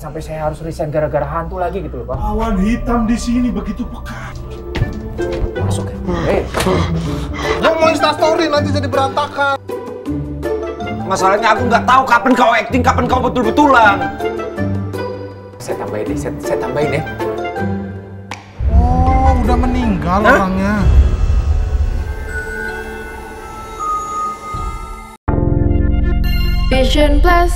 sampai saya harus resign gara-gara hantu lagi gitu loh, Pak. Awan hitam di sini begitu pekat. Masuk ya. Hmm. Eh, Gue mau instastory nanti jadi berantakan. Masalahnya aku nggak tahu kapan kau acting, kapan kau betul-betulan. saya tambahin deh, saya, saya tambahin ya. Oh, udah meninggal Hah? orangnya. Vision Plus